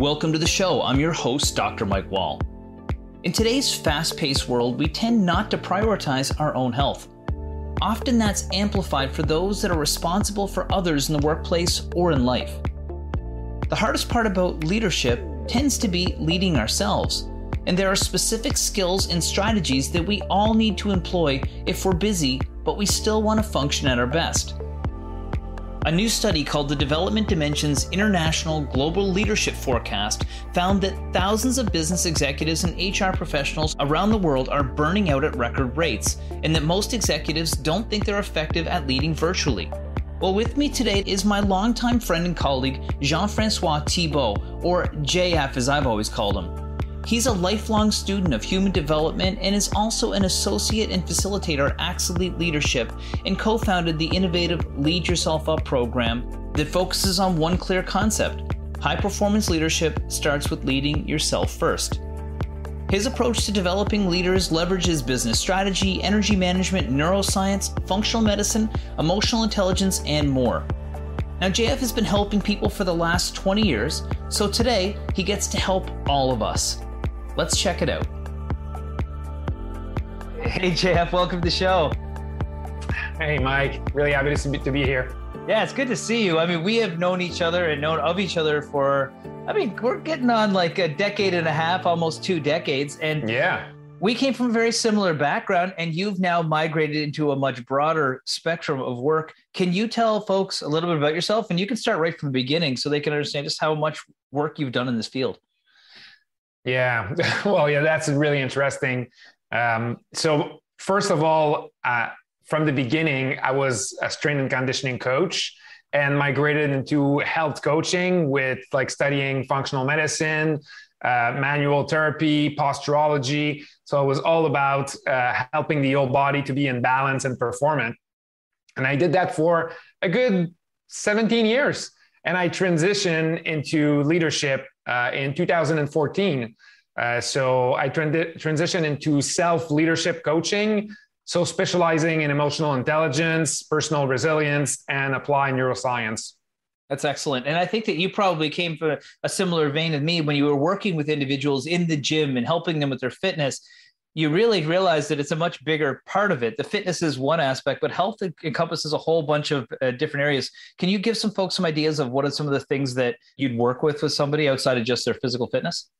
Welcome to the show. I'm your host, Dr. Mike Wahl. In today's fast paced world, we tend not to prioritize our own health. Often that's amplified for those that are responsible for others in the workplace or in life. The hardest part about leadership tends to be leading ourselves, and there are specific skills and strategies that we all need to employ if we're busy, but we still want to function at our best. A new study called the Development Dimensions International Global Leadership Forecast found that thousands of business executives and HR professionals around the world are burning out at record rates, and that most executives don't think they're effective at leading virtually. Well, with me today is my longtime friend and colleague, Jean Francois Thibault, or JF as I've always called him. He's a lifelong student of human development and is also an associate and facilitator at Axellite Leadership and co founded the innovative Lead Yourself Up program that focuses on one clear concept high performance leadership starts with leading yourself first. His approach to developing leaders leverages business strategy, energy management, neuroscience, functional medicine, emotional intelligence, and more. Now, JF has been helping people for the last 20 years, so today he gets to help all of us. Let's check it out. Hey, JF, welcome to the show. Hey, Mike. Really happy to be, to be here. Yeah, it's good to see you. I mean, we have known each other and known of each other for, I mean, we're getting on like a decade and a half, almost two decades. And yeah, we came from a very similar background, and you've now migrated into a much broader spectrum of work. Can you tell folks a little bit about yourself? And you can start right from the beginning so they can understand just how much work you've done in this field. Yeah, well, yeah, that's really interesting. Um, so, first of all, uh, from the beginning, I was a strength and conditioning coach and migrated into health coaching with like studying functional medicine, uh, manual therapy, posturology. So it was all about uh, helping the old body to be in balance and performant. And I did that for a good 17 years. And I transitioned into leadership uh, in 2014. Uh, so I transitioned into self leadership coaching. So specializing in emotional intelligence, personal resilience, and applied neuroscience. That's excellent. And I think that you probably came from a similar vein of me when you were working with individuals in the gym and helping them with their fitness. You really realize that it's a much bigger part of it. The fitness is one aspect, but health encompasses a whole bunch of uh, different areas. Can you give some folks some ideas of what are some of the things that you'd work with with somebody outside of just their physical fitness?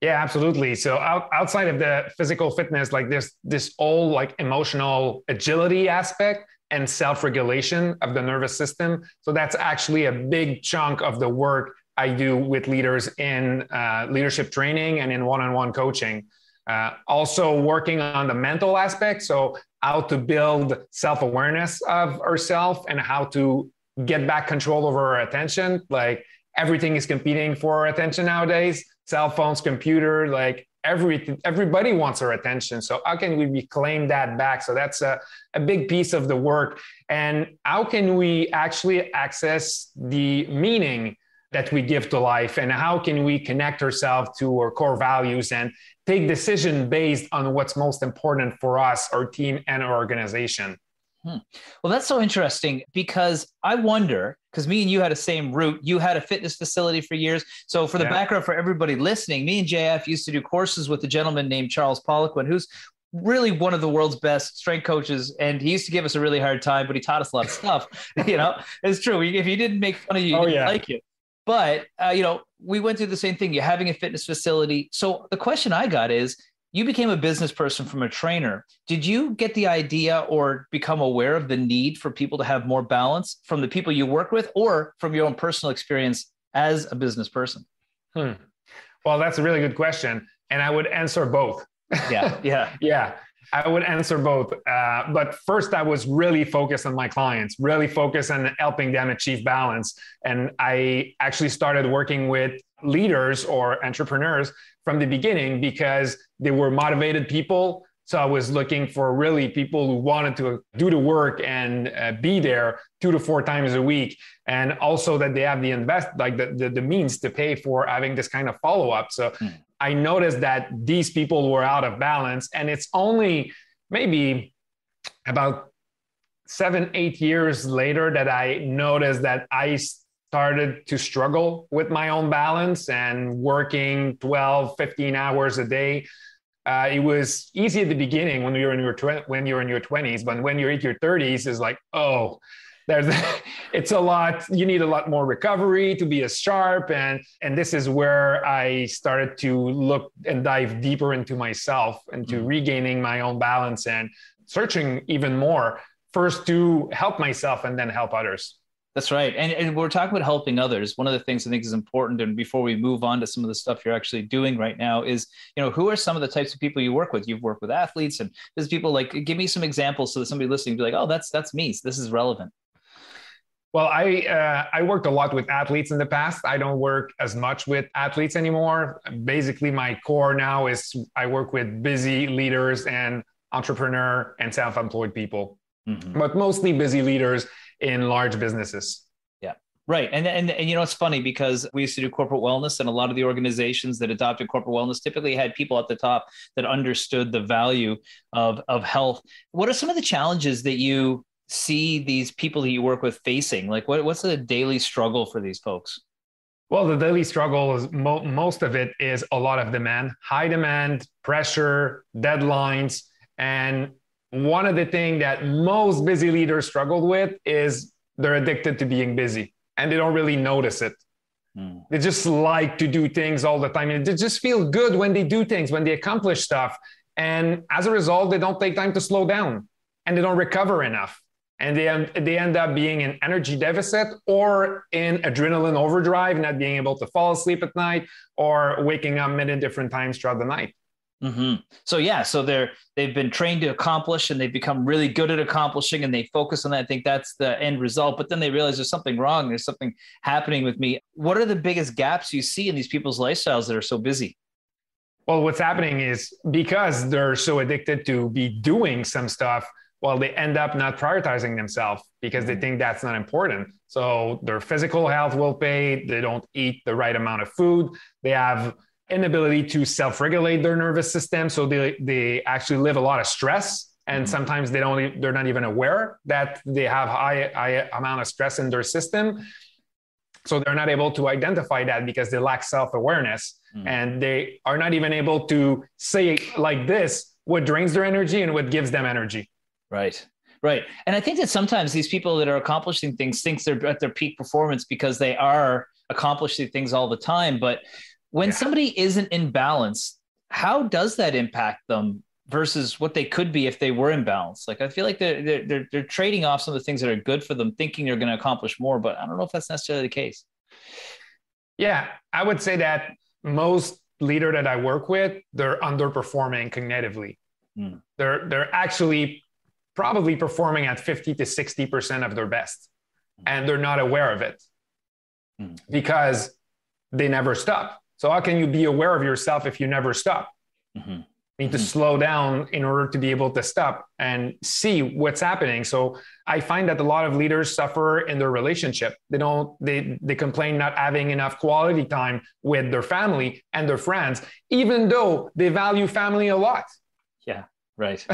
Yeah, absolutely. So out, outside of the physical fitness, like this, this all like emotional agility aspect and self-regulation of the nervous system. So that's actually a big chunk of the work I do with leaders in uh, leadership training and in one-on-one coaching. Uh, also working on the mental aspect. So how to build self-awareness of ourselves and how to get back control over our attention. Like everything is competing for our attention nowadays cell phones, computer, like everything, everybody wants our attention. So how can we reclaim that back? So that's a, a big piece of the work. And how can we actually access the meaning that we give to life and how can we connect ourselves to our core values and take decision based on what's most important for us, our team and our organization. Hmm. Well, that's so interesting because I wonder because me and you had a same route. You had a fitness facility for years. So, for the yeah. background for everybody listening, me and JF used to do courses with a gentleman named Charles Poliquin, who's really one of the world's best strength coaches. And he used to give us a really hard time, but he taught us a lot of stuff. you know, it's true. If he didn't make fun of you, you oh, didn't yeah. like you. But, uh, you know, we went through the same thing. You're having a fitness facility. So, the question I got is, you became a business person from a trainer. Did you get the idea or become aware of the need for people to have more balance from the people you work with or from your own personal experience as a business person? Hmm. Well, that's a really good question. And I would answer both. Yeah. Yeah. yeah. I would answer both. Uh, but first, I was really focused on my clients, really focused on helping them achieve balance. And I actually started working with leaders or entrepreneurs from the beginning because they were motivated people. So I was looking for really people who wanted to do the work and uh, be there two to four times a week, and also that they have the invest like the, the, the means to pay for having this kind of follow up. So mm. I noticed that these people were out of balance, and it's only maybe about seven eight years later that I noticed that I started to struggle with my own balance and working 12, 15 hours a day. Uh, it was easy at the beginning when you're in your tw- when you're in your 20s, but when you're in your 30s, it's like, oh, there's it's a lot. You need a lot more recovery to be as sharp, and and this is where I started to look and dive deeper into myself, into mm-hmm. regaining my own balance and searching even more first to help myself and then help others. That's right. And, and we're talking about helping others. One of the things I think is important, and before we move on to some of the stuff you're actually doing right now, is you know who are some of the types of people you work with? You've worked with athletes, and there's people like give me some examples so that somebody listening be like, oh, that's that's me. So this is relevant. Well, I uh, I worked a lot with athletes in the past. I don't work as much with athletes anymore. Basically, my core now is I work with busy leaders and entrepreneur and self-employed people, mm-hmm. but mostly busy leaders in large businesses. Yeah. Right. And, and, and, you know, it's funny because we used to do corporate wellness, and a lot of the organizations that adopted corporate wellness typically had people at the top that understood the value of, of health. What are some of the challenges that you see these people that you work with facing? Like, what, what's the daily struggle for these folks? Well, the daily struggle is mo- most of it is a lot of demand, high demand, pressure, deadlines. And one of the things that most busy leaders struggle with is they're addicted to being busy and they don't really notice it. Mm. They just like to do things all the time. And they just feel good when they do things, when they accomplish stuff. And as a result, they don't take time to slow down and they don't recover enough. And they, they end up being in energy deficit or in adrenaline overdrive, not being able to fall asleep at night or waking up many different times throughout the night. Mm-hmm. So yeah, so they're they've been trained to accomplish, and they've become really good at accomplishing, and they focus on that. I think that's the end result. But then they realize there's something wrong. There's something happening with me. What are the biggest gaps you see in these people's lifestyles that are so busy? Well, what's happening is because they're so addicted to be doing some stuff, well, they end up not prioritizing themselves because they mm-hmm. think that's not important. So their physical health will pay. They don't eat the right amount of food. They have inability to self-regulate their nervous system. So they they actually live a lot of stress. And mm-hmm. sometimes they don't they're not even aware that they have high high amount of stress in their system. So they're not able to identify that because they lack self-awareness. Mm. and they are not even able to say like this what drains their energy and what gives them energy. Right. Right. And i think that sometimes these people that are accomplishing things think they're at their peak performance because they are accomplishing things all the time. But when yeah. somebody isn't in balance, how does that impact them versus what they could be if they were in balance? Like I feel like they're they're they're, they're trading off some of the things that are good for them, thinking they're going to accomplish more, but I don't know if that's necessarily the case. Yeah, I would say that most leader that I work with, they're underperforming cognitively. Hmm. They're they're actually probably performing at 50 to 60% of their best. And they're not aware of it hmm. because they never stop. So how can you be aware of yourself if you never stop? Mm-hmm. You need to mm-hmm. slow down in order to be able to stop and see what's happening. So I find that a lot of leaders suffer in their relationship. They don't they they complain not having enough quality time with their family and their friends, even though they value family a lot. Yeah, right.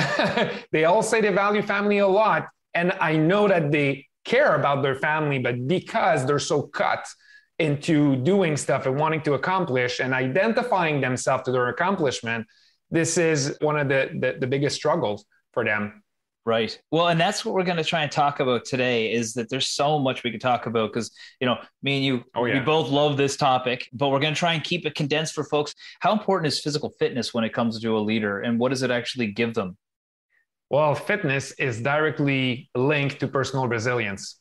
they all say they value family a lot. And I know that they care about their family, but because they're so cut into doing stuff and wanting to accomplish and identifying themselves to their accomplishment, this is one of the, the, the biggest struggles for them. Right. Well, and that's what we're going to try and talk about today is that there's so much we could talk about because, you know, me and you, oh, yeah. we both love this topic, but we're going to try and keep it condensed for folks. How important is physical fitness when it comes to a leader and what does it actually give them? Well, fitness is directly linked to personal resilience.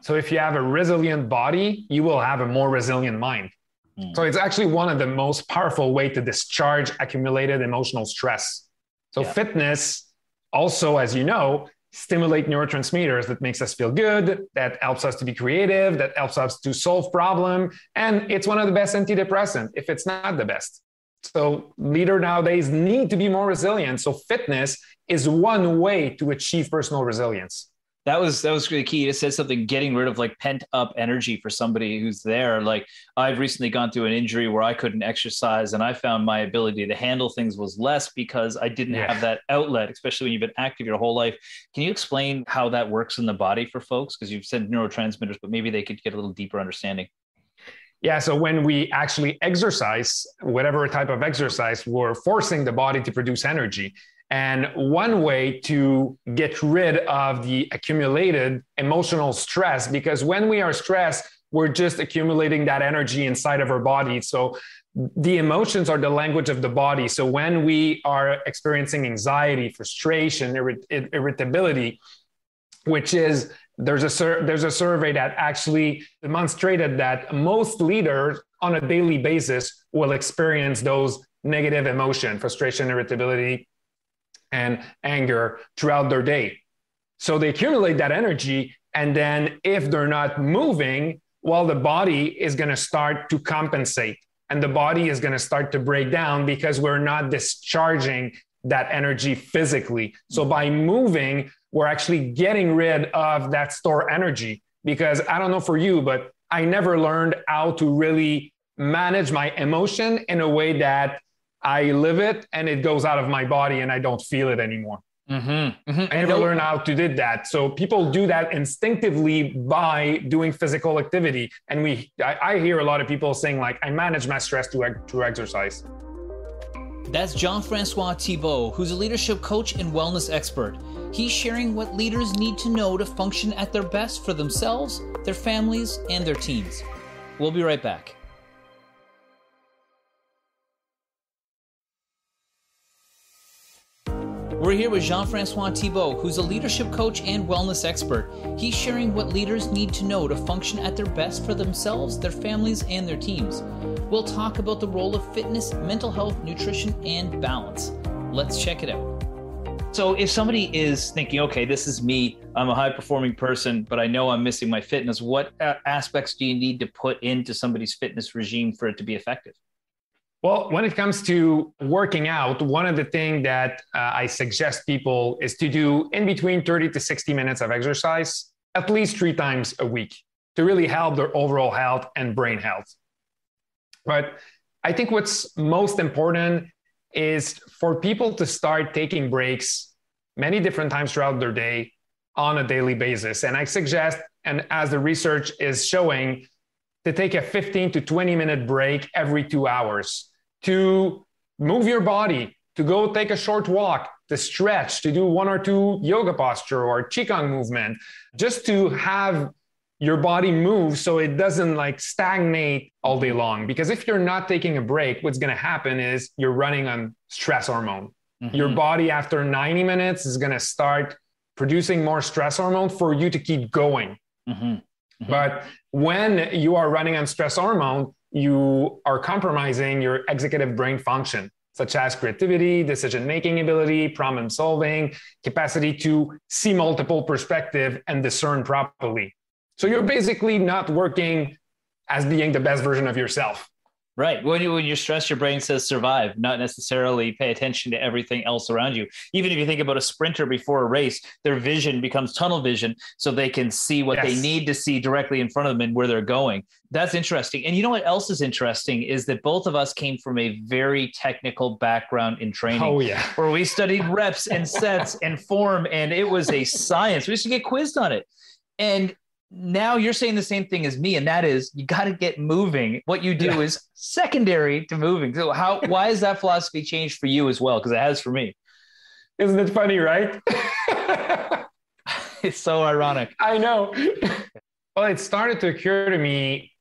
So if you have a resilient body, you will have a more resilient mind. Mm. So it's actually one of the most powerful way to discharge accumulated emotional stress. So yeah. fitness also, as you know, stimulate neurotransmitters that makes us feel good, that helps us to be creative, that helps us to solve problem, and it's one of the best antidepressant if it's not the best. So leader nowadays need to be more resilient. So fitness is one way to achieve personal resilience that was that was really key. It said something getting rid of like pent up energy for somebody who's there. Like I've recently gone through an injury where I couldn't exercise, and I found my ability to handle things was less because I didn't yeah. have that outlet. Especially when you've been active your whole life. Can you explain how that works in the body for folks? Because you've said neurotransmitters, but maybe they could get a little deeper understanding. Yeah, so when we actually exercise, whatever type of exercise, we're forcing the body to produce energy. And one way to get rid of the accumulated emotional stress, because when we are stressed, we're just accumulating that energy inside of our body. So the emotions are the language of the body. So when we are experiencing anxiety, frustration, irrit- irritability, which is there's a sur- there's a survey that actually demonstrated that most leaders on a daily basis will experience those negative emotion, frustration, irritability, and anger throughout their day. So they accumulate that energy. And then if they're not moving, well, the body is going to start to compensate and the body is going to start to break down because we're not discharging that energy physically. So by moving, we're actually getting rid of that store energy. Because I don't know for you, but I never learned how to really manage my emotion in a way that I live it and it goes out of my body and I don't feel it anymore. Mm-hmm, mm-hmm. I never learned how to do that. So people do that instinctively by doing physical activity. And we, I, I hear a lot of people saying like, I manage my stress through, through exercise. That's Jean-Francois Thibault, who's a leadership coach and wellness expert. He's sharing what leaders need to know to function at their best for themselves, their families, and their teams. We'll be right back. We're here with Jean Francois Thibault, who's a leadership coach and wellness expert. He's sharing what leaders need to know to function at their best for themselves, their families, and their teams. We'll talk about the role of fitness, mental health, nutrition, and balance. Let's check it out. So, if somebody is thinking, okay, this is me, I'm a high performing person, but I know I'm missing my fitness, what uh, aspects do you need to put into somebody's fitness regime for it to be effective? Well, when it comes to working out, one of the things that uh, I suggest people is to do in between 30 to 60 minutes of exercise at least three times a week to really help their overall health and brain health. But I think what's most important is for people to start taking breaks many different times throughout their day on a daily basis. And I suggest, and as the research is showing, to take a 15 to 20 minute break every two hours to move your body, to go take a short walk, to stretch, to do one or two yoga posture or qigong movement, just to have your body move so it doesn't like stagnate all day long. Because if you're not taking a break, what's going to happen is you're running on stress hormone. Mm-hmm. Your body, after 90 minutes, is going to start producing more stress hormone for you to keep going. Mm-hmm. Mm-hmm. But when you are running on stress hormone, you are compromising your executive brain function, such as creativity, decision making ability, problem solving, capacity to see multiple perspective and discern properly. So you're basically not working as being the best version of yourself. Right. When you when you're stressed, your brain says survive, not necessarily pay attention to everything else around you. Even if you think about a sprinter before a race, their vision becomes tunnel vision so they can see what yes. they need to see directly in front of them and where they're going. That's interesting. And you know what else is interesting is that both of us came from a very technical background in training. Oh yeah. Where we studied reps and sets and form and it was a science. We used to get quizzed on it. And now you're saying the same thing as me and that is you got to get moving. What you do yeah. is secondary to moving. So how why has that philosophy changed for you as well? Because it has for me. Isn't it funny right? It's so ironic. I know. Well it started to occur to me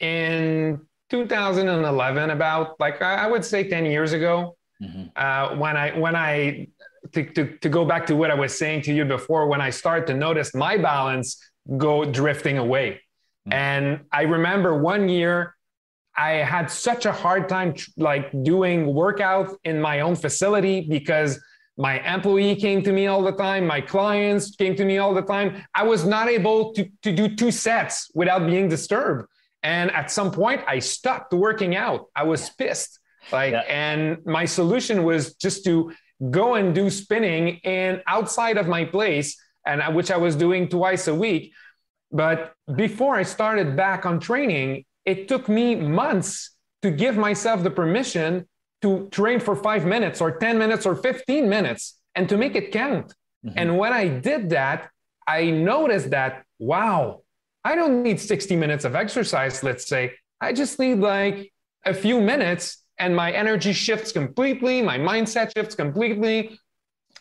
in 2011 about like i would say 10 years ago mm-hmm. uh, when i when i to, to, to go back to what i was saying to you before when i started to notice my balance go drifting away. Mm. And I remember one year I had such a hard time like doing workouts in my own facility because my employee came to me all the time my clients came to me all the time i was not able to, to do two sets without being disturbed and at some point i stopped working out i was pissed like yeah. and my solution was just to go and do spinning and outside of my place and which I was doing twice a week. But before I started back on training, it took me months to give myself the permission to train for five minutes or 10 minutes or 15 minutes and to make it count. Mm-hmm. And when I did that, I noticed that, wow, I don't need 60 minutes of exercise, let's say. I just need like a few minutes and my energy shifts completely, my mindset shifts completely.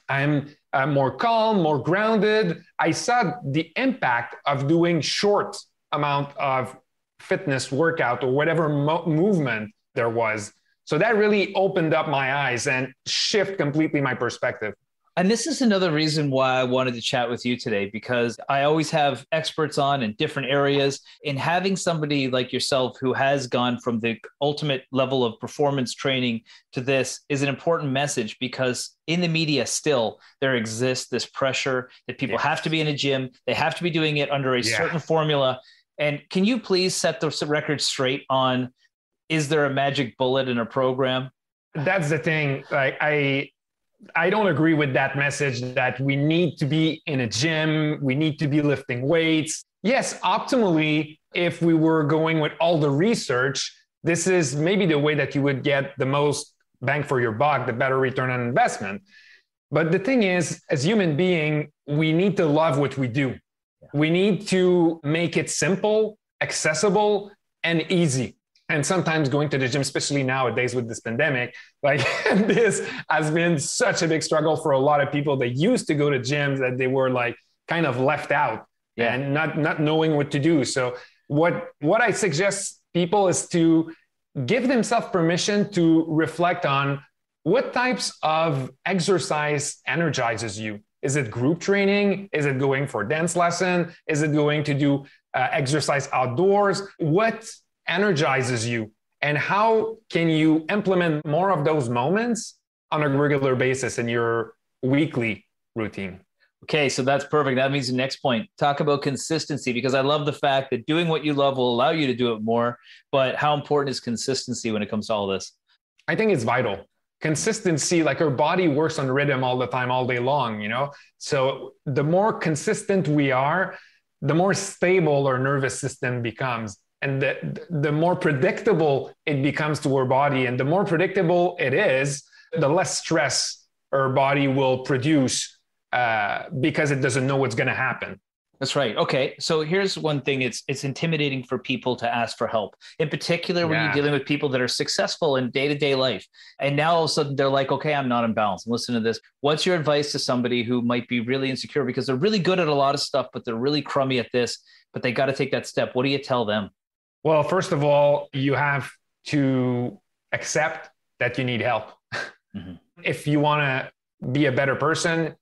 I'm uh, more calm, more grounded. I saw the impact of doing short amount of fitness workout or whatever mo- movement there was. So that really opened up my eyes and shift completely my perspective. And this is another reason why I wanted to chat with you today because I always have experts on in different areas. And having somebody like yourself who has gone from the ultimate level of performance training to this is an important message because in the media, still, there exists this pressure that people have to be in a gym, they have to be doing it under a yeah. certain formula. And can you please set the record straight on is there a magic bullet in a program? That's the thing. Like I I don't agree with that message that we need to be in a gym, we need to be lifting weights. Yes, optimally, if we were going with all the research, this is maybe the way that you would get the most bang for your buck, the better return on investment. But the thing is, as human being, we need to love what we do. We need to make it simple, accessible, and easy and sometimes going to the gym especially nowadays with this pandemic like this has been such a big struggle for a lot of people that used to go to gyms that they were like kind of left out yeah. and not not knowing what to do. So what what i suggest people is to give themselves permission to reflect on what types of exercise energizes you. Is it group training? Is it going for dance lesson? Is it going to do uh, exercise outdoors? What energizes you? And how can you implement more of those moments on a regular basis in your weekly routine? Okay so that's perfect. That means the next point. Talk about consistency because i love the fact that doing what you love will allow you to do it more but how important is consistency when it comes to all this? I think it's vital. Consistency like our body works on rhythm all the time all day long you know? So the more consistent we are the more stable our nervous system becomes and the, the more predictable it becomes to our body and the more predictable it is the less stress our body will produce uh, because it doesn't know what's going to happen that's right. Okay. So here's one thing it's it's intimidating for people to ask for help. In particular when yeah. you're dealing with people that are successful in day-to-day life. And now all of a sudden they're like, okay, I'm not in balance. Listen to this. What's your advice to somebody who might be really insecure because they're really good at a lot of stuff, but they're really crummy at this, but they got to take that step. What do you tell them? Well, first of all, you have to accept that you need help. Mm-hmm. if you want to be a better person,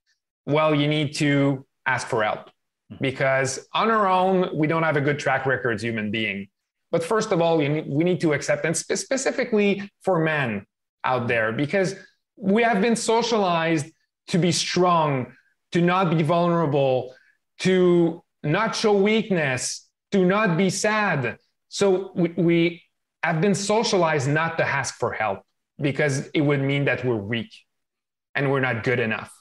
well, you need to ask for help mm-hmm. because on our own, we don't have a good track record as human being. But first of all, need, we need to accept, and spe- specifically for men out there, because we have been socialized to be strong, to not be vulnerable, to not show weakness, to not be sad. So we, we have been socialized not to ask for help because it would mean that we're weak and we're not good enough.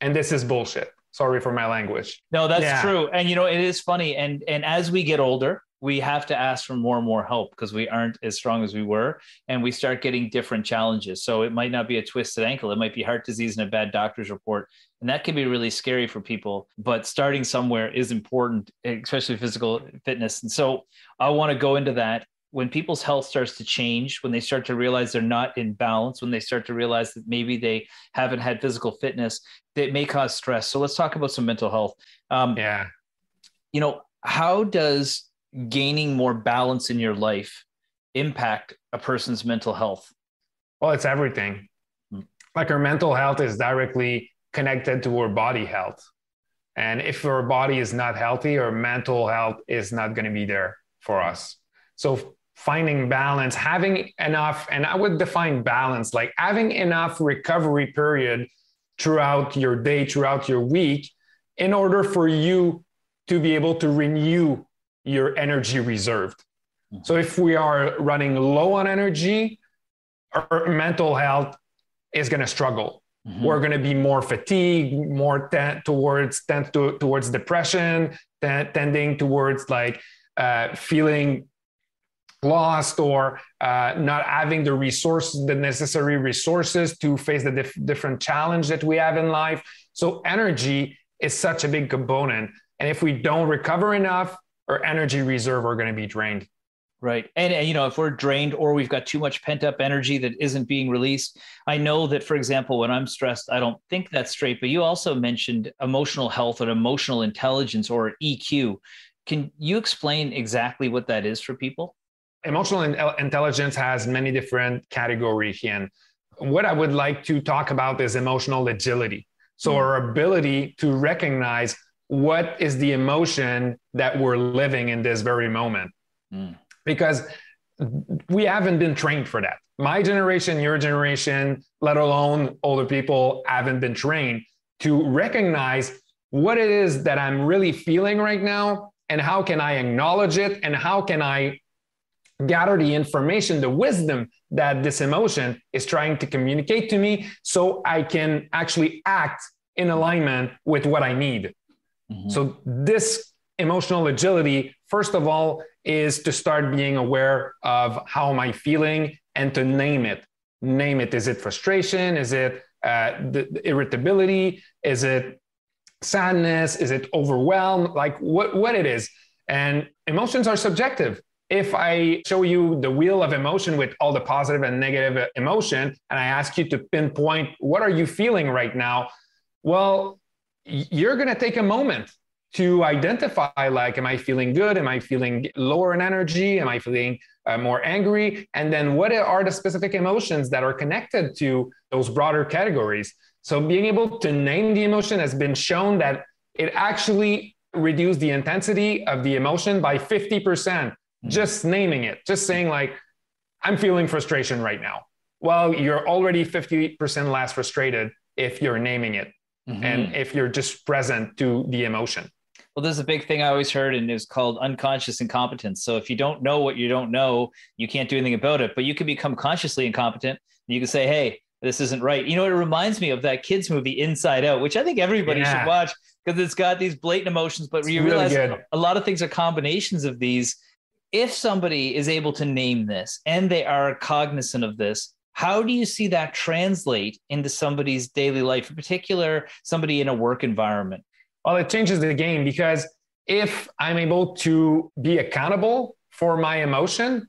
And this is bullshit. Sorry for my language. No, that's yeah. true. And you know, it is funny. And and as we get older, we have to ask for more and more help because we aren't as strong as we were and we start getting different challenges. So it might not be a twisted ankle. It might be heart disease and a bad doctor's report and that can be really scary for people but starting somewhere is important especially physical fitness. And so i want to go into that. When people's health starts to change when they start to realize they're not in balance when they start to realize that maybe they haven't had physical fitness that may cause stress. So let's talk about some mental health. Um, yeah. you know how does gaining more balance in your life impact a person's mental health? Well, it's everything. Hmm. Like our mental health is directly connected to our body health. And if our body is not healthy, our mental health is not going to be there for us. So finding balance, having enough, and I would define balance like having enough recovery period throughout your day, throughout your week, in order for you to be able to renew your energy reserved. So if we are running low on energy, our mental health is going to struggle. mm-hmm. we're going to be more fatigued, more ten- towards tend to, towards depression, ten- tending towards like uh, feeling lost or uh, not having the resources, the necessary resources to face the dif- different challenge that we have in life. So energy is such a big component, and if we don't recover enough, our energy reserve are going to be drained. Right. And, and, you know, if we're drained or we've got too much pent up energy that isn't being released, I know that, for example, when I'm stressed, I don't think that's straight. But you also mentioned emotional health and emotional intelligence or EQ. Can you explain exactly what that is for people? Emotional intelligence has many different categories. And what I would like to talk about is emotional agility. So, mm. our ability to recognize what is the emotion that we're living in this very moment. Mm because we haven't been trained for that. My generation, your generation, let alone older people, haven't been trained to recognize what it is that I'm really feeling right now and how can I acknowledge it and how can I gather the information, the wisdom that this emotion is trying to communicate to me so I can actually act in alignment with what I need. Mm-hmm. So, this emotional agility, first of all, is to start being aware of how am I feeling and to name it. Name it. Is it frustration? Is it uh, the, the irritability? Is it sadness? Is it overwhelm? Like what, what it is. And emotions are subjective. If I show you the wheel of emotion with all the positive and negative emotion, and I ask you to pinpoint what are you feeling right now, well, you're going to take a moment to identify like am i feeling good? Am i feeling lower in energy? Am i feeling uh, more angry? And then what are the specific emotions that are connected to those broader categories? So being able to name the emotion has been shown that it actually reduced the intensity of the emotion by 50% mm-hmm. just naming it just saying like i'm feeling frustration right now. Well you're already 50% less frustrated if you're naming it mm-hmm. and if you're just present to the emotion well, there's a big thing I always heard, and it's called unconscious incompetence. So if you don't know what you don't know, you can't do anything about it. But you can become consciously incompetent. And you can say, "Hey, this isn't right." You know, it reminds me of that kids movie Inside Out, which I think everybody yeah. should watch because it's got these blatant emotions. But it's you realize really a lot of things are combinations of these. If somebody is able to name this and they are cognizant of this, how do you see that translate into somebody's daily life, in particular, somebody in a work environment? well, it changes the game because if I'm able to be accountable for my emotion,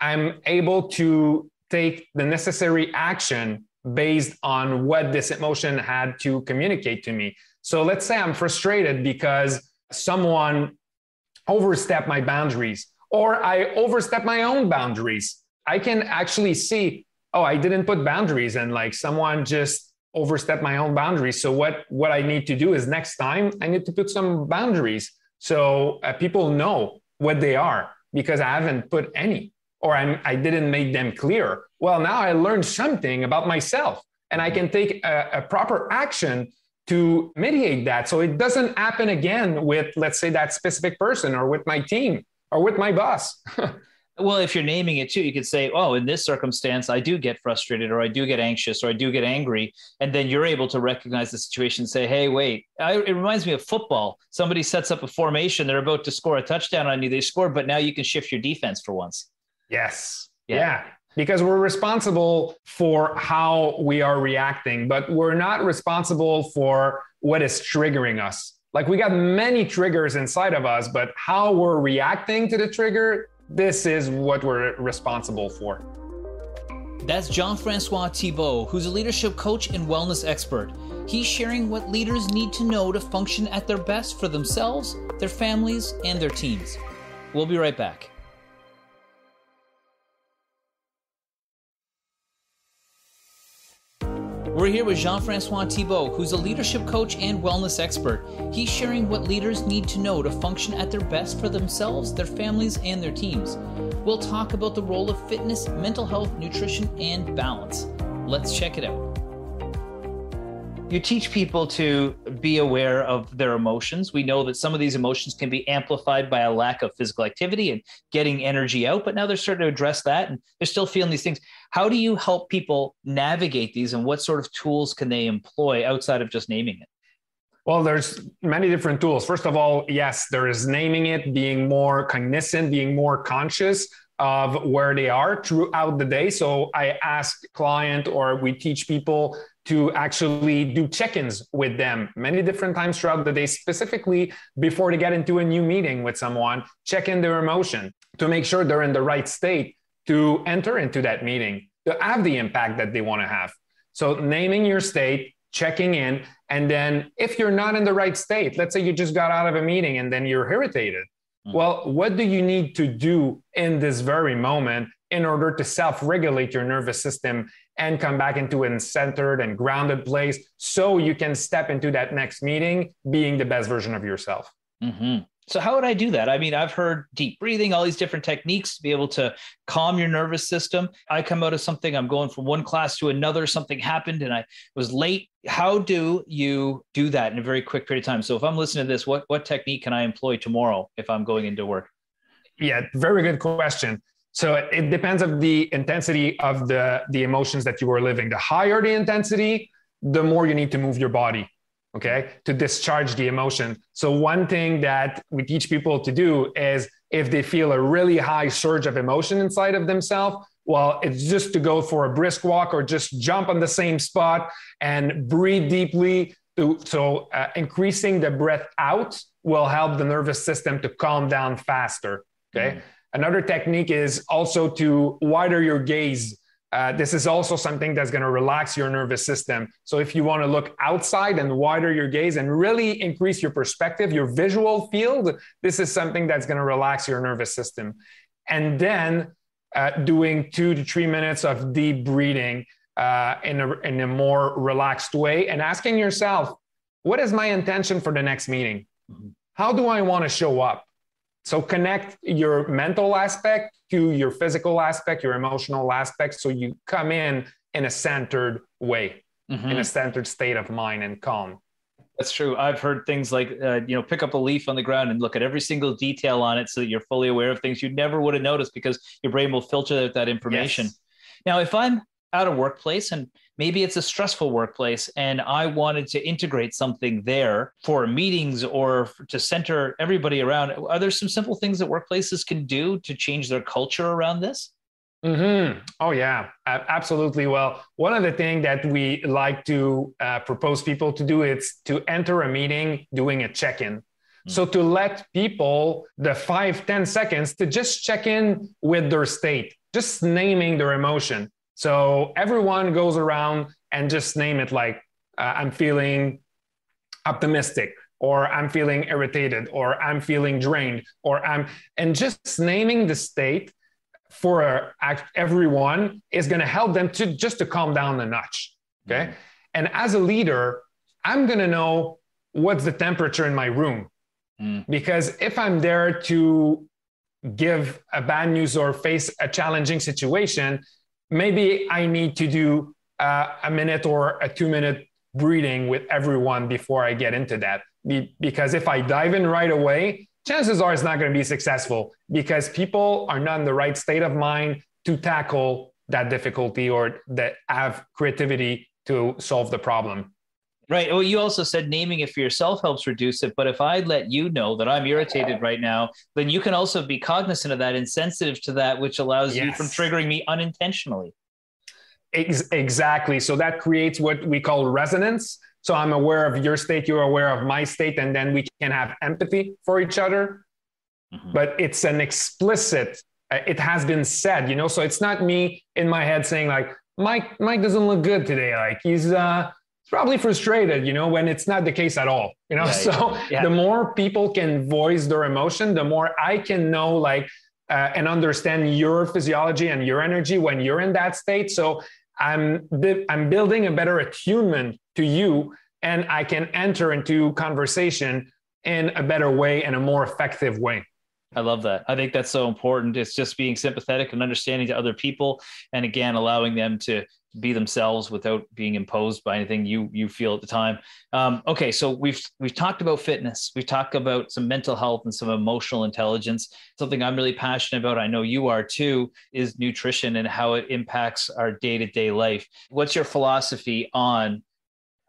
I'm able to take the necessary action based on what this emotion had to communicate to me. So let's say I'm frustrated because someone overstepped my boundaries or I overstep my own boundaries. I can actually see, oh, I didn't put boundaries and like someone just overstep my own boundaries. So what what I need to do is next time I need to put some boundaries so uh, people know what they are because I haven't put any or I'm, I didn't make them clear. Well, now I learned something about myself and I can take a, a proper action to mitigate that so it doesn't happen again with let's say that specific person or with my team or with my boss. Well, if you're naming it too, you could say, oh, in this circumstance, I do get frustrated or I do get anxious or I do get angry. And then you're able to recognize the situation and say, hey, wait, I, it reminds me of football. Somebody sets up a formation, they're about to score a touchdown on you, they score, but now you can shift your defense for once. Yes. yeah. yeah because we're responsible for how we are reacting, but we're not responsible for what is triggering us. Like we got many triggers inside of us, but how we're reacting to the trigger this is what we're responsible for. That's Jean Francois Thibault, who's a leadership coach and wellness expert. He's sharing what leaders need to know to function at their best for themselves, their families, and their teams. We'll be right back. We're here with Jean Francois Thibault, who's a leadership coach and wellness expert. He's sharing what leaders need to know to function at their best for themselves, their families, and their teams. We'll talk about the role of fitness, mental health, nutrition, and balance. Let's check it out. you teach people to be aware of their emotions. We know that some of these emotions can be amplified by a lack of physical activity and getting energy out, but now they're starting to address that and they're still feeling these things. How do you help people navigate these and what sort of tools can they employ outside of just naming it? Well, there's many different tools. First of all, yes, there is naming it, being more cognizant, being more conscious of where they are throughout the day. So I ask client or we teach people to actually do check-ins with them many different times throughout the day specifically before they get into a new meeting with someone check in their emotion to make sure they're in the right state to enter into that meeting to have the impact that they want to have so naming your state checking in and then if you're not in the right state let's say you just got out of a meeting and then you're irritated mm-hmm. well what do you need to do in this very moment in order to self-regulate your nervous system and come back into a centered and grounded place so you can step into that next meeting being the best version of yourself. Mm-hmm. So, how would I do that? I mean, I've heard deep breathing, all these different techniques to be able to calm your nervous system. I come out of something, I'm going from one class to another, something happened and I was late. How do you do that in a very quick period of time? So, if I'm listening to this, what, what technique can I employ tomorrow if I'm going into work? Yeah, very good question. So it depends of the intensity of the, the emotions that you are living. The higher the intensity, the more you need to move your body, okay, to discharge the emotion. So one thing that we teach people to do is if they feel a really high surge of emotion inside of themselves, well, it's just to go for a brisk walk or just jump on the same spot and breathe deeply. So uh, increasing the breath out will help the nervous system to calm down faster. Okay. Mm-hmm. Another technique is also to wider your gaze. Uh, this is also something that's going to relax your nervous system. So, if you want to look outside and wider your gaze and really increase your perspective, your visual field, this is something that's going to relax your nervous system. And then uh, doing two to three minutes of deep breathing uh, in, a, in a more relaxed way and asking yourself, what is my intention for the next meeting? Mm-hmm. How do I want to show up? So connect your mental aspect to your physical aspect, your emotional aspect, so you come in in a centered way, mm-hmm. in a centered state of mind and calm. That's true. I've heard things like, uh, you know, pick up a leaf on the ground and look at every single detail on it so that you're fully aware of things you never would have noticed because your brain will filter out that information. Yes. Now, if I'm at a workplace and maybe it's a stressful workplace and i wanted to integrate something there for meetings or to center everybody around are there some simple things that workplaces can do to change their culture around this Mm-hmm. Oh yeah, absolutely. Well, one of the things that we like to uh, propose people to do is to enter a meeting doing a check-in. Mm-hmm. So to let people the five ten seconds to just check in with their state, just naming their emotion. So everyone goes around and just name it like uh, I'm feeling optimistic or I'm feeling irritated or I'm feeling drained or I'm and just naming the state for uh, everyone is going to help them to just to calm down a notch. Okay. Mm-hmm. And as a leader, I'm going to know what's the temperature in my room. Mm. Because if I'm there to give a bad news or face a challenging situation, maybe I need to do uh, a minute or a two minute breathing with everyone before I get into that. Be- because if I dive in right away, chances are it's not going to be successful because people are not in the right state of mind to tackle that difficulty or that have creativity to solve the problem. Right. Well, you also said naming it for yourself helps reduce it. But if I let you know that I'm irritated right now, then you can also be cognizant of that and sensitive to that, which allows yes. you from triggering me unintentionally. Ex- exactly. So that creates what we call resonance. So I'm aware of your state, you're aware of my state, and then we can have empathy for each other. Mm-hmm. But it's an explicit, uh, it has been said, you know, so it's not me in my head saying, like, Mike, Mike doesn't look good today. Like he's, uh, probably frustrated, you know, when it's not the case at all, you know. Yeah, so yeah. the more people can voice their emotion, the more I can know, like, uh, and understand your physiology and your energy when you're in that state. So I'm I'm building a better attunement to you, and I can enter into conversation in a better way and a more effective way. I love that. I think that's so important. It's just being sympathetic and understanding to other people, and again, allowing them to be themselves without being imposed by anything you you feel at the time. Um, okay, so we've we've talked about fitness, we've talked about some mental health and some emotional intelligence. Something I'm really passionate about, I know you are too, is nutrition and how it impacts our day to day life. What's your philosophy on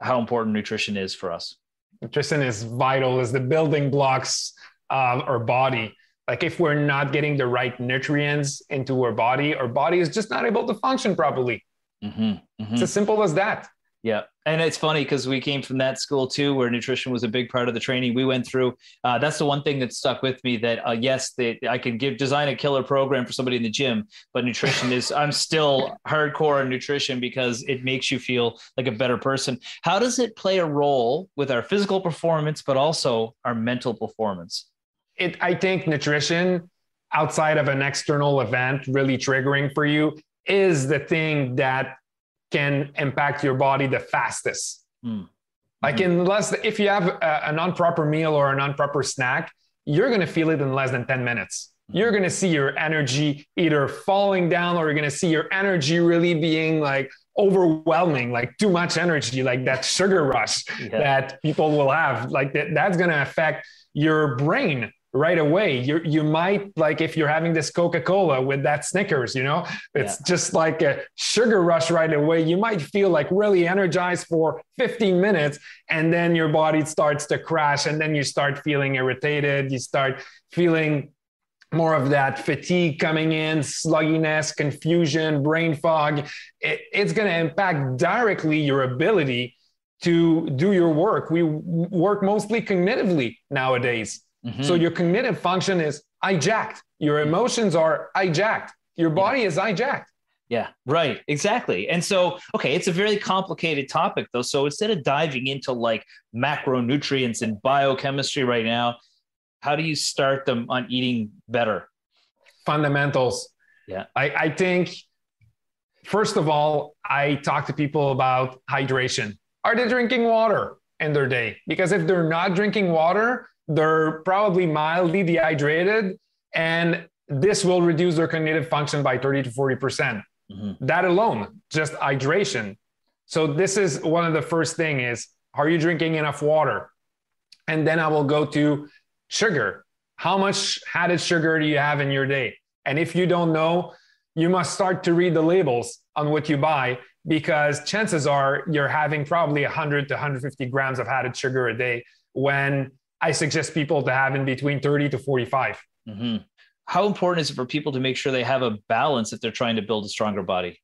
how important nutrition is for us? Nutrition is vital, is the building blocks of our body. Like if we're not getting the right nutrients into our body, our body is just not able to function properly. Mm-hmm, mm-hmm. It's as simple as that. Yeah. And it's funny because we came from that school too, where nutrition was a big part of the training we went through. Uh, that's the one thing that stuck with me that, uh, yes, they, I can give design a killer program for somebody in the gym, but nutrition is, I'm still hardcore in nutrition because it makes you feel like a better person. How does it play a role with our physical performance, but also our mental performance? It, I think nutrition outside of an external event really triggering for you is the thing that can impact your body the fastest. Mm. Like mm-hmm. in less, if you have a, a non-proper meal or a non-proper snack, you're going to feel it in less than 10 minutes. Mm-hmm. You're going to see your energy either falling down or you're going to see your energy really being like overwhelming, like too much energy, like that sugar rush yeah. that people will have. Like that, that's going to affect your brain right away. You you might like if you're having this coca-cola with that snickers you know it's yeah. just like a sugar rush right away. You might feel like really energized for 15 minutes and then your body starts to crash and then you start feeling irritated. You start feeling more of that fatigue coming in slugginess confusion brain fog. It, it's going to impact directly your ability to do your work. We work mostly cognitively nowadays Mm-hmm. So your cognitive function is hijacked. Your emotions are hijacked. Your body yeah. is hijacked. Yeah, right. Exactly. And so, okay, it's a very complicated topic though. So instead of diving into like macronutrients and biochemistry right now, how do you start them on eating better? Fundamentals. Yeah. I, I think, first of all, I talk to people about hydration. Are they drinking water in their day? Because if they're not drinking water, they're probably mildly dehydrated, and this will reduce their cognitive function by 30 to 40%. percent mm-hmm. That alone, just hydration. So this is one of the first thing is, are you drinking enough water? And then I will go to sugar. How much added sugar do you have in your day? And if you don't know, you must start to read the labels on what you buy because chances are you're having probably 100 to 150 grams of added sugar a day when I suggest people to have in between 30 to 45. Mm-hmm. How important is it for people to make sure they have a balance if they're trying to build a stronger body?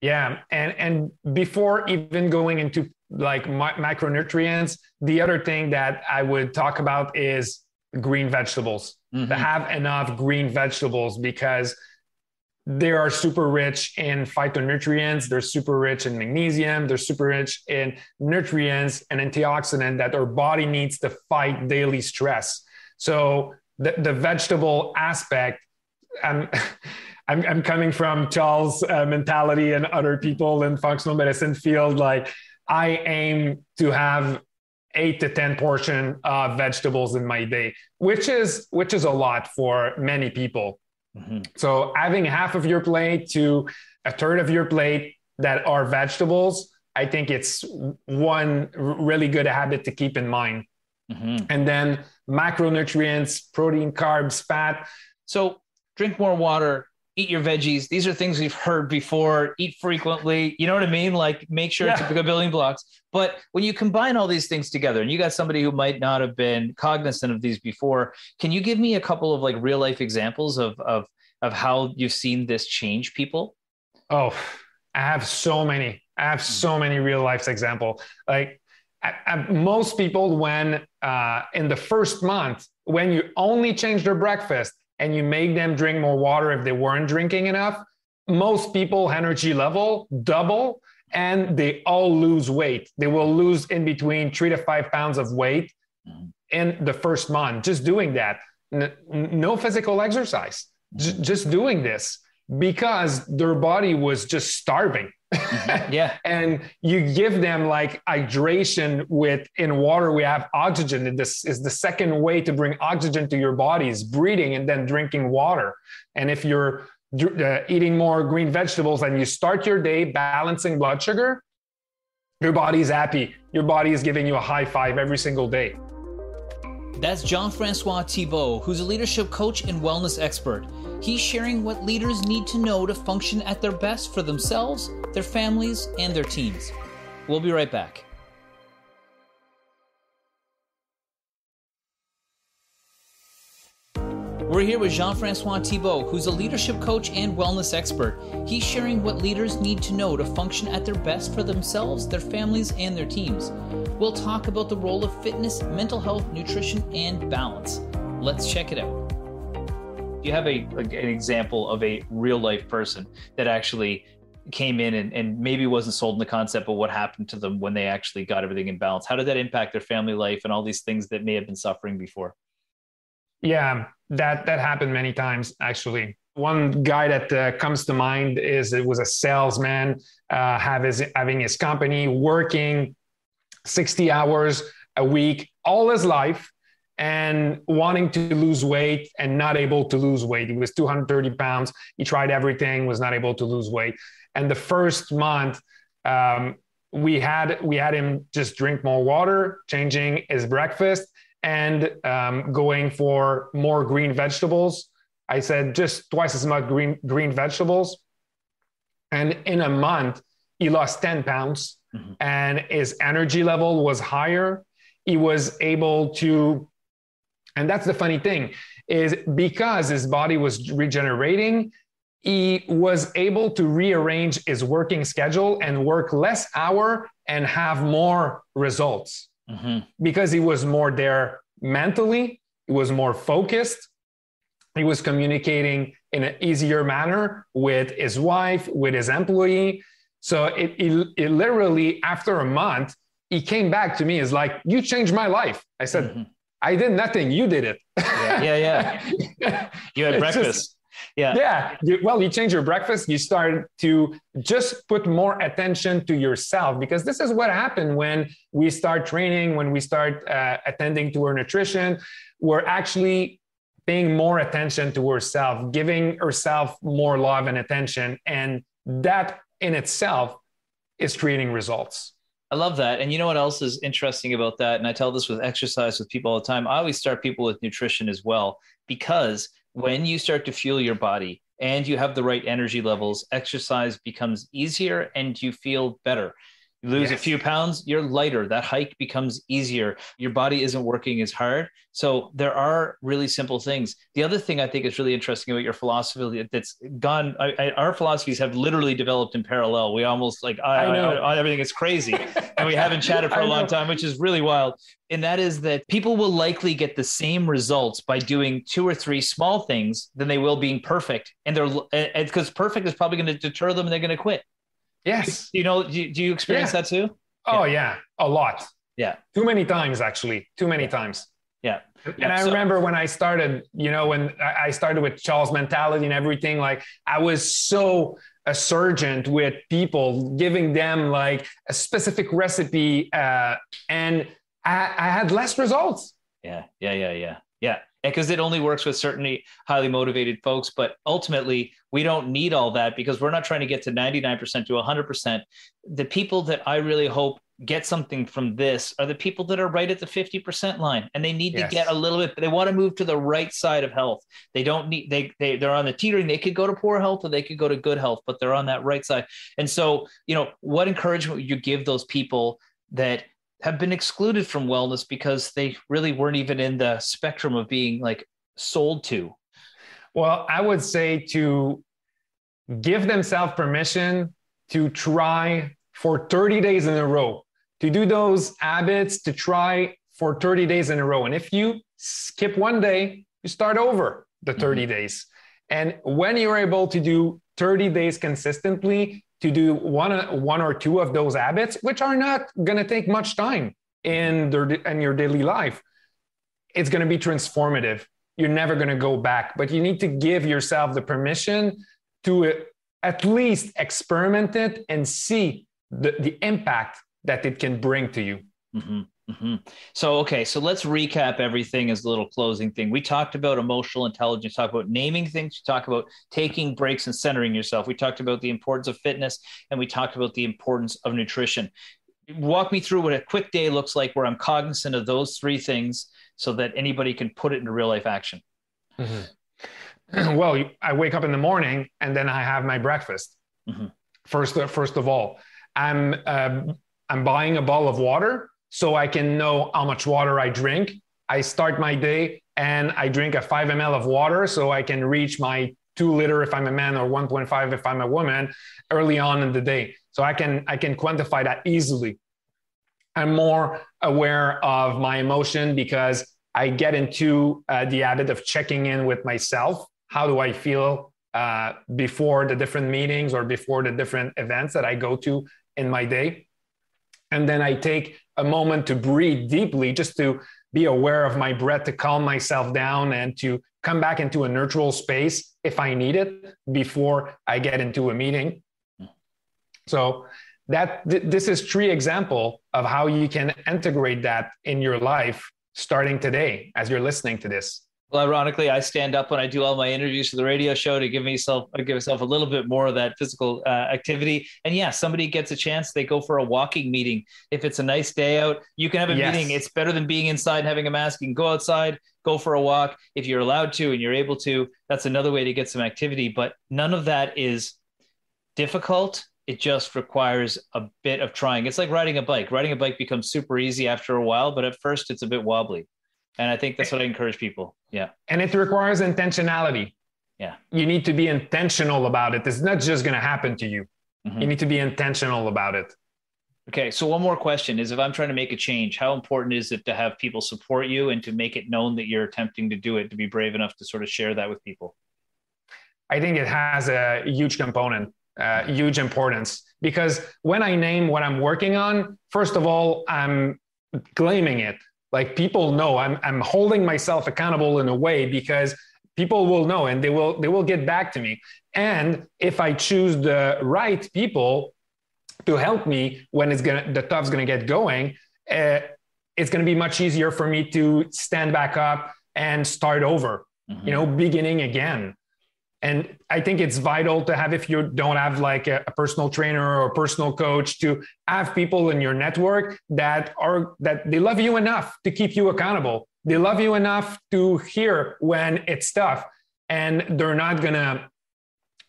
Yeah, and and before even going into like micronutrients, the other thing that I would talk about is green vegetables. Mm-hmm. To have enough green vegetables because they are super rich in phytonutrients. They're super rich in magnesium. They're super rich in nutrients and antioxidant that our body needs to fight daily stress. So the, the vegetable aspect, I'm, I'm, I'm coming from Charles' uh, mentality and other people in functional medicine field. Like I aim to have eight to 10 portion of vegetables in my day, which is, which is a lot for many people. Mm-hmm. So having half of your plate to a third of your plate that are vegetables, I think it's one really good habit to keep in mind. Mm-hmm. And then macronutrients, protein, carbs, fat. So drink more water, eat your veggies. These are things we've heard before. Eat frequently. You know what I mean? Like make sure yeah. it's a good building blocks. But when you combine all these things together, and you got somebody who might not have been cognizant of these before, can you give me a couple of like real life examples of of of how you've seen this change people? Oh, I have so many. I have so many real life example. Like I, I, most people, when uh, in the first month, when you only change their breakfast and you make them drink more water if they weren't drinking enough, most people energy level double and they all lose weight. They will lose in between three to five pounds of weight mm-hmm. in the first month, just doing that. No physical exercise, J- just doing this because their body was just starving. Mm-hmm. Yeah. and you give them like hydration with in water we have oxygen this is the second way to bring oxygen to your body is breathing and then drinking water and if you're uh, eating more green vegetables and you start your day balancing blood sugar your body is happy your body is giving you a high five every single day that's Jean-Francois Thibault, who's a leadership coach and wellness expert. He's sharing what leaders need to know to function at their best for themselves, their families, and their teams. We'll be right back. We're here with Jean Francois Thibault, who's a leadership coach and wellness expert. He's sharing what leaders need to know to function at their best for themselves, their families, and their teams. We'll talk about the role of fitness, mental health, nutrition, and balance. Let's check it out. Do you have a, an example of a real life person that actually came in and, and maybe wasn't sold in the concept, but what happened to them when they actually got everything in balance? How did that impact their family life and all these things that may have been suffering before? Yeah, that that happened many times actually. One guy that uh, comes to mind is it was a salesman, uh, have his, having his company working 60 hours a week all his life and wanting to lose weight and not able to lose weight. He was 230 pounds. He tried everything, was not able to lose weight. And the first month, um, we had we had him just drink more water, changing his breakfast, and um, going for more green vegetables. I said just twice as much green green vegetables. And in a month, he lost 10 pounds, mm-hmm. and his energy level was higher. He was able to and that's the funny thing is because his body was regenerating, he was able to rearrange his working schedule and work less hour and have more results mm-hmm. because he was more there mentally, he was more focused, he was communicating in an easier manner with his wife, with his employee. So it, it, it literally, after a month, he came back to me is like, you changed my life. I said, mm-hmm. I did nothing. You did it. yeah, yeah. yeah. you had breakfast. Just, yeah. Yeah. You, well, you change your breakfast. You start to just put more attention to yourself because this is what happened when we start training, when we start uh, attending to our nutrition. We're actually paying more attention to ourselves, giving ourselves more love and attention. And that in itself is creating results. I love that. And you know what else is interesting about that? And I tell this with exercise with people all the time. I always start people with nutrition as well, because when you start to fuel your body and you have the right energy levels, exercise becomes easier and you feel better. You lose yes. a few pounds, you're lighter. That hike becomes easier. Your body isn't working as hard. So there are really simple things. The other thing I think is really interesting about your philosophy that's gone, I, I, our philosophies have literally developed in parallel. We almost like, I, I know everything is crazy. and we haven't chatted for a long time, which is really wild. And that is that people will likely get the same results by doing two or three small things than they will being perfect. And they're because perfect is probably going to deter them and they're going to quit. Yes. You know, do, do you experience yeah. that too? Oh yeah. yeah, a lot. Yeah. Too many times actually. Too many times. Yeah. And I so, remember when I started, you know, when I started with Charles mentality and everything, like I was so a surgeon with people, giving them like a specific recipe, uh, and I, I had less results. Yeah, yeah, yeah, yeah, yeah because it only works with certainly highly motivated folks. But ultimately, we don't need all that because we're not trying to get to 99% to 100%. The people that I really hope get something from this are the people that are right at the 50% line and they need yes. to get a little bit they want to move to the right side of health they don't need they, they they're on the teetering they could go to poor health or they could go to good health but they're on that right side and so you know what encouragement would you give those people that have been excluded from wellness because they really weren't even in the spectrum of being like sold to? Well, I would say to give themselves permission to try for 30 days in a row, to do those habits, to try for 30 days in a row. And if you skip one day, you start over the 30 mm-hmm. days. And when you're able to do 30 days consistently, to do one, one or two of those habits, which are not going to take much time in, their, in your daily life, it's going to be transformative. You're never going to go back, but you need to give yourself the permission to at least experiment it and see the, the impact that it can bring to you. Mm-hmm. Mm-hmm. So, okay, so let's recap everything as a little closing thing. We talked about emotional intelligence, talk about naming things, talk about taking breaks and centering yourself. We talked about the importance of fitness, and we talked about the importance of nutrition. Walk me through what a quick day looks like where I'm cognizant of those three things so that anybody can put it into real life action. Mm-hmm. well, I wake up in the morning and then I have my breakfast. Mm-hmm. First, first of all, I'm um, I'm buying a bottle of water so I can know how much water I drink. I start my day and I drink a five ml of water so I can reach my two liter if I'm a man or 1.5 if I'm a woman early on in the day. So I can I can quantify that easily. I'm more aware of my emotion because I get into uh, the habit of checking in with myself. How do I feel uh, before the different meetings or before the different events that I go to in my day? And then I take a moment to breathe deeply, just to be aware of my breath, to calm myself down and to come back into a neutral space if I need it before I get into a meeting. So that th- this is three example of how you can integrate that in your life starting today as you're listening to this. Well, ironically, I stand up when I do all my interviews for the radio show to give myself give myself a little bit more of that physical uh, activity. And yeah, somebody gets a chance, they go for a walking meeting. If it's a nice day out, you can have a yes. meeting. It's better than being inside and having a mask. You can go outside, go for a walk if you're allowed to and you're able to. That's another way to get some activity. But none of that is difficult. It just requires a bit of trying. It's like riding a bike. Riding a bike becomes super easy after a while, but at first it's a bit wobbly. And I think that's what I encourage people. Yeah. And it requires intentionality. Yeah. You need to be intentional about it. It's not just going to happen to you. Mm-hmm. You need to be intentional about it. Okay. So, one more question is if I'm trying to make a change, how important is it to have people support you and to make it known that you're attempting to do it, to be brave enough to sort of share that with people? I think it has a huge component, uh, huge importance because when I name what I'm working on, first of all, I'm claiming it like people know I'm, I'm holding myself accountable in a way because people will know and they will they will get back to me and if i choose the right people to help me when it's gonna the tough's gonna get going uh, it's gonna be much easier for me to stand back up and start over mm-hmm. you know beginning again and i think it's vital to have if you don't have like a, a, personal trainer or a personal coach to have people in your network that are that they love you enough to keep you accountable. They love you enough to hear when it's tough. And they're not gonna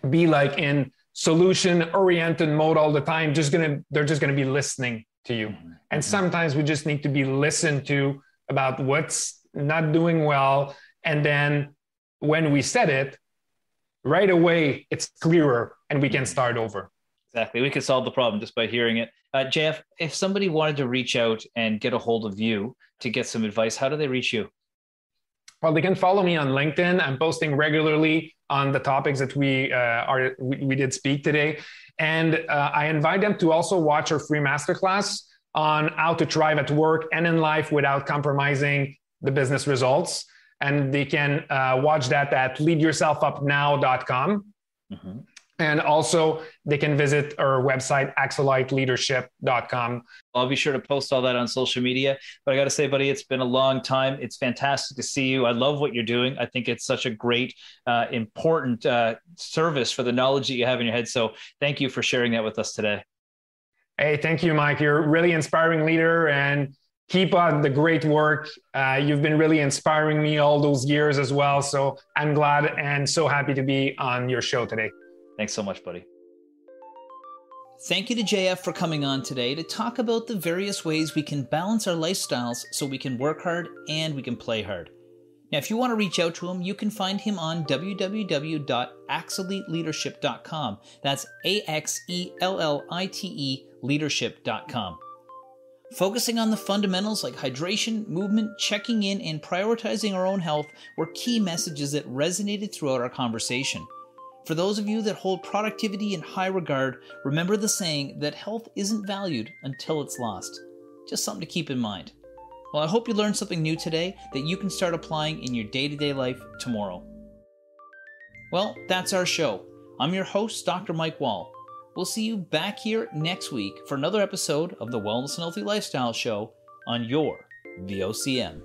be like in solution oriented mode all the time just gonna they're just gonna be listening to you. Mm-hmm. and sometimes we just need to be listened to about what's not doing well. And then when we said it right away it's clearer and we can mm-hmm. start over. Exactly. We could solve the problem just by hearing it. Uh, JF, if somebody wanted to reach out and get a hold of you to get some advice, how do they reach you? Well, they can follow me on LinkedIn. I'm posting regularly on the topics that we uh, are we, we, did speak today, and uh, I invite them to also watch our free masterclass on how to thrive at work and in life without compromising the business results and they can uh, watch that at leadyourselfupnow.com. Mm-hmm. And also, they can visit our website, axelliteleadership.com. I'll be sure to post all that on social media. But I got to say, buddy, it's been a long time. It's fantastic to see you. I love what you're doing. I think it's such a great, uh, important uh, service for the knowledge that you have in your head. So thank you for sharing that with us today. Hey, thank you, Mike. You're a really inspiring leader. And keep on the great work. Uh, you've been really inspiring me all those years as well. So I'm glad and so happy to be on your show today. Thanks so much, buddy. Thank you to JF for coming on today to talk about the various ways we can balance our lifestyles so we can work hard and we can play hard. Now, if you want to reach out to him, you can find him on www.axelliteleadership.com. That's A X E L L I T E leadership.com. Focusing on the fundamentals like hydration, movement, checking in, and prioritizing our own health were key messages that resonated throughout our conversation. For those of you that hold productivity in high regard, remember the saying that health isn't valued until it's lost. Just something to keep in mind. Well, I hope you learned something new today that you can start applying in your day to day life tomorrow. Well, that's our show. I'm your host, Dr. Mike Wahl. We'll see you back here next week for another episode of the Wellness and Healthy Lifestyle Show on your VOCM.